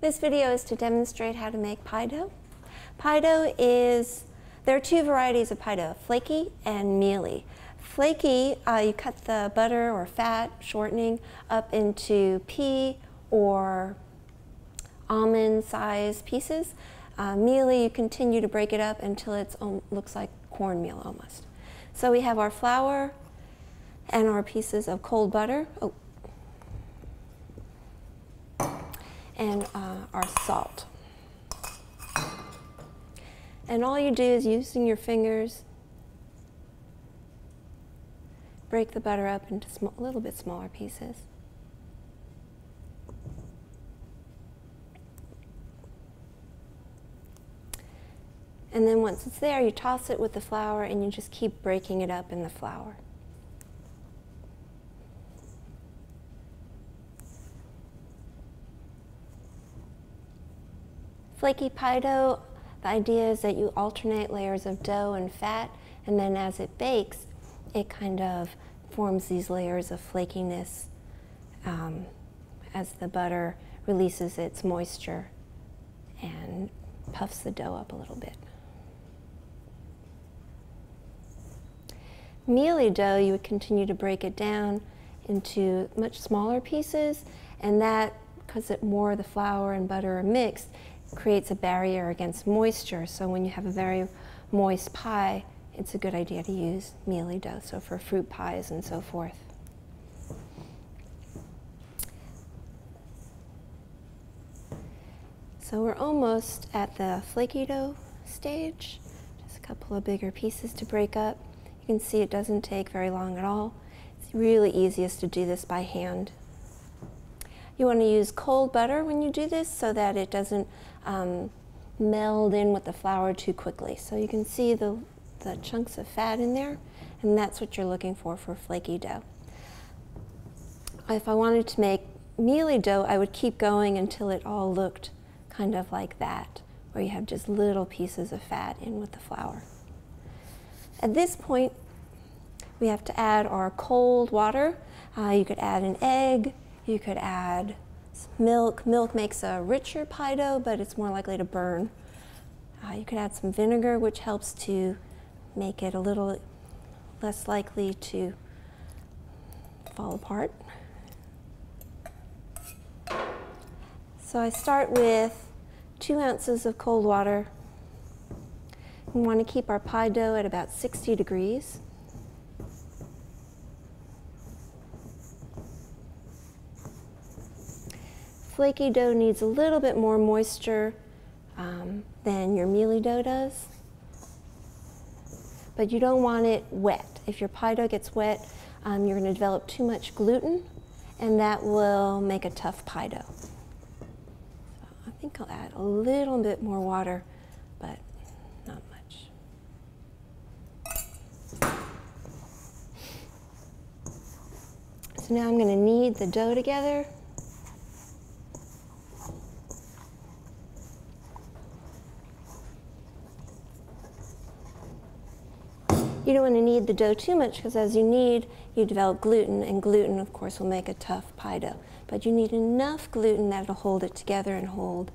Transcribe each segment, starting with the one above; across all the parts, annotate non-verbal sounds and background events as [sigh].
This video is to demonstrate how to make pie dough. Pie dough is, there are two varieties of pie dough, flaky and mealy. Flaky, uh, you cut the butter or fat shortening up into pea or almond sized pieces. Uh, mealy, you continue to break it up until it looks like cornmeal almost. So we have our flour and our pieces of cold butter. Oh, and uh, our salt. And all you do is using your fingers, break the butter up into a little bit smaller pieces. And then once it's there, you toss it with the flour and you just keep breaking it up in the flour. Flaky pie dough, the idea is that you alternate layers of dough and fat, and then as it bakes, it kind of forms these layers of flakiness um, as the butter releases its moisture and puffs the dough up a little bit. Mealy dough, you would continue to break it down into much smaller pieces, and that, because it more of the flour and butter are mixed, creates a barrier against moisture. So when you have a very moist pie, it's a good idea to use mealy dough, so for fruit pies and so forth. So we're almost at the flaky dough stage. Just a couple of bigger pieces to break up. You can see it doesn't take very long at all. It's really easiest to do this by hand. You want to use cold butter when you do this so that it doesn't um, meld in with the flour too quickly. So you can see the, the chunks of fat in there, and that's what you're looking for for flaky dough. If I wanted to make mealy dough, I would keep going until it all looked kind of like that, where you have just little pieces of fat in with the flour. At this point, we have to add our cold water. Uh, you could add an egg, you could add milk. Milk makes a richer pie dough, but it's more likely to burn. Uh, you could add some vinegar, which helps to make it a little less likely to fall apart. So I start with two ounces of cold water. We want to keep our pie dough at about 60 degrees. Flaky dough needs a little bit more moisture um, than your mealy dough does. But you don't want it wet. If your pie dough gets wet, um, you're going to develop too much gluten, and that will make a tough pie dough. So I think I'll add a little bit more water, but not much. So now I'm going to knead the dough together. You don't want to knead the dough too much because as you knead, you develop gluten, and gluten, of course, will make a tough pie dough. But you need enough gluten that it'll hold it together and hold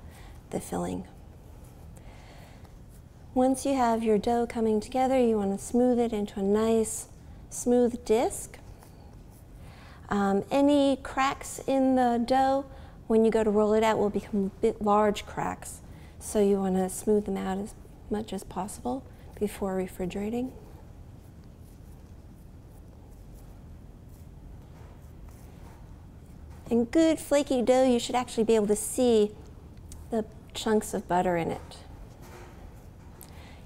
the filling. Once you have your dough coming together, you want to smooth it into a nice, smooth disc. Um, any cracks in the dough, when you go to roll it out, will become large cracks. So you want to smooth them out as much as possible before refrigerating. In good flaky dough, you should actually be able to see the chunks of butter in it.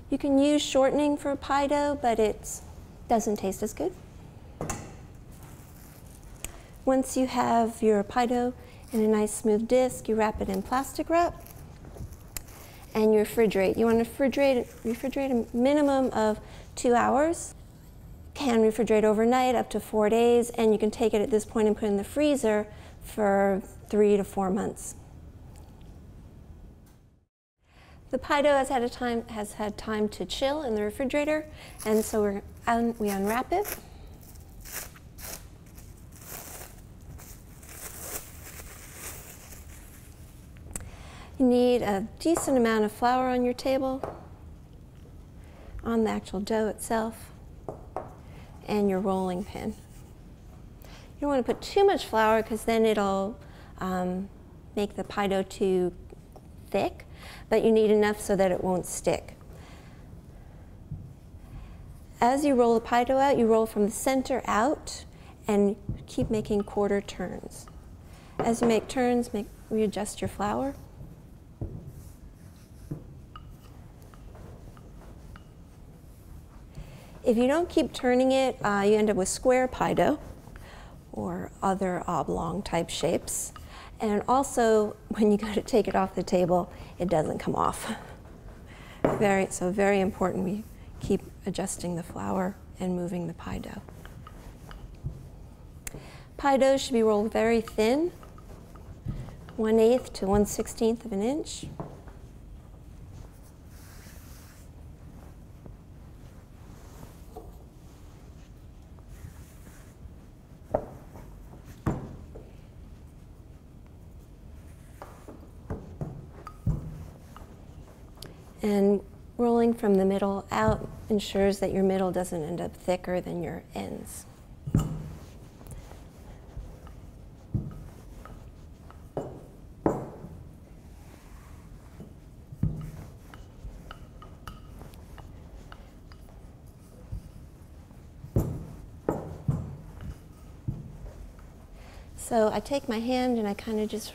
You can use shortening for a pie dough, but it doesn't taste as good. Once you have your pie dough in a nice smooth disc, you wrap it in plastic wrap and you refrigerate. You want to refrigerate, refrigerate a minimum of two hours. Can refrigerate overnight up to four days, and you can take it at this point and put it in the freezer for three to four months. The pie dough has had, a time, has had time to chill in the refrigerator, and so we're we unwrap it. You need a decent amount of flour on your table, on the actual dough itself, and your rolling pin. You don't want to put too much flour because then it'll um, make the pie dough too thick, but you need enough so that it won't stick. As you roll the pie dough out, you roll from the center out and keep making quarter turns. As you make turns, make, readjust your flour. If you don't keep turning it, uh, you end up with square pie dough or other oblong type shapes. And also, when you go to take it off the table, it doesn't come off. [laughs] Very, so very important we keep adjusting the flour and moving the pie dough. Pie dough should be rolled very thin, 1 8 to 1 16th of an inch. And rolling from the middle out ensures that your middle doesn't end up thicker than your ends. So I take my hand and I kind of just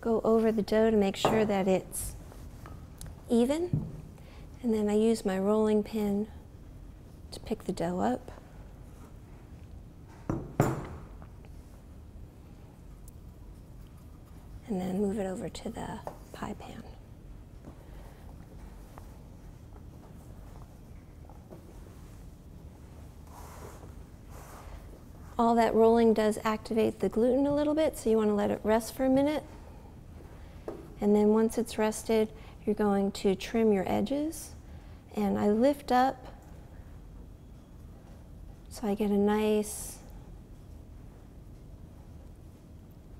go over the dough to make sure that it's even. And then I use my rolling pin to pick the dough up. And then move it over to the pie pan. All that rolling does activate the gluten a little bit, so you want to let it rest for a minute. And then once it's rested, you're going to trim your edges. And I lift up so I get a nice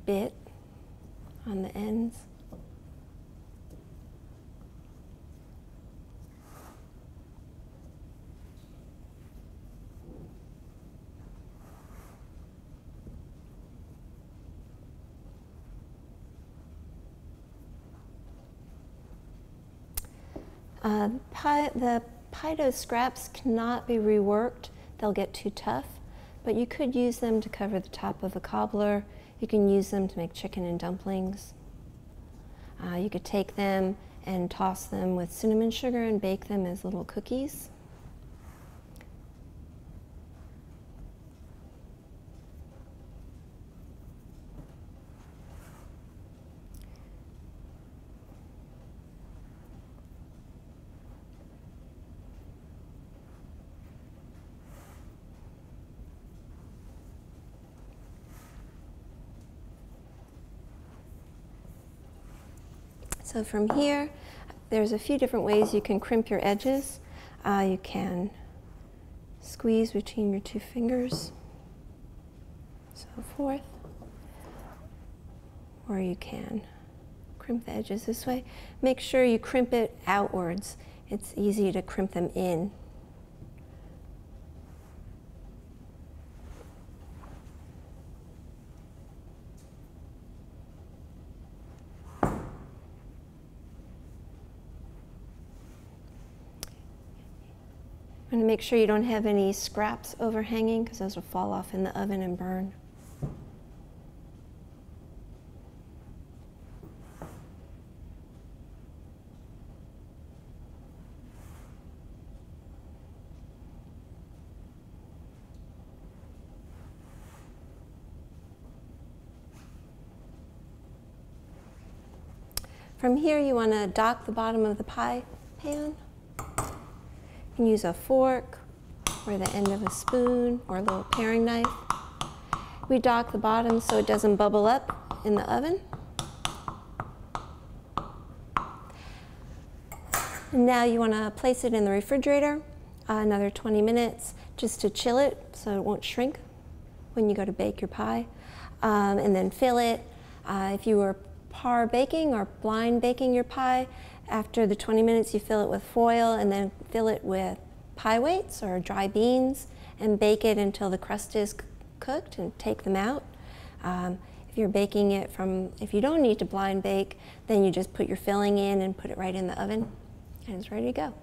bit on the ends. Uh, pie, the pie dough scraps cannot be reworked. They'll get too tough, but you could use them to cover the top of a cobbler. You can use them to make chicken and dumplings. Uh, you could take them and toss them with cinnamon sugar and bake them as little cookies. So from here, there's a few different ways you can crimp your edges. Uh, you can squeeze between your two fingers, so forth. Or you can crimp the edges this way. Make sure you crimp it outwards. It's easy to crimp them in And to make sure you don't have any scraps overhanging because those will fall off in the oven and burn. From here, you want to dock the bottom of the pie pan. You can use a fork or the end of a spoon or a little paring knife. We dock the bottom so it doesn't bubble up in the oven. Now you want to place it in the refrigerator uh, another 20 minutes just to chill it so it won't shrink when you go to bake your pie. Um, and then fill it. Uh, if you were par baking or blind baking your pie. After the 20 minutes, you fill it with foil and then fill it with pie weights or dry beans and bake it until the crust is cooked and take them out. Um, if you're baking it from, if you don't need to blind bake, then you just put your filling in and put it right in the oven and it's ready to go.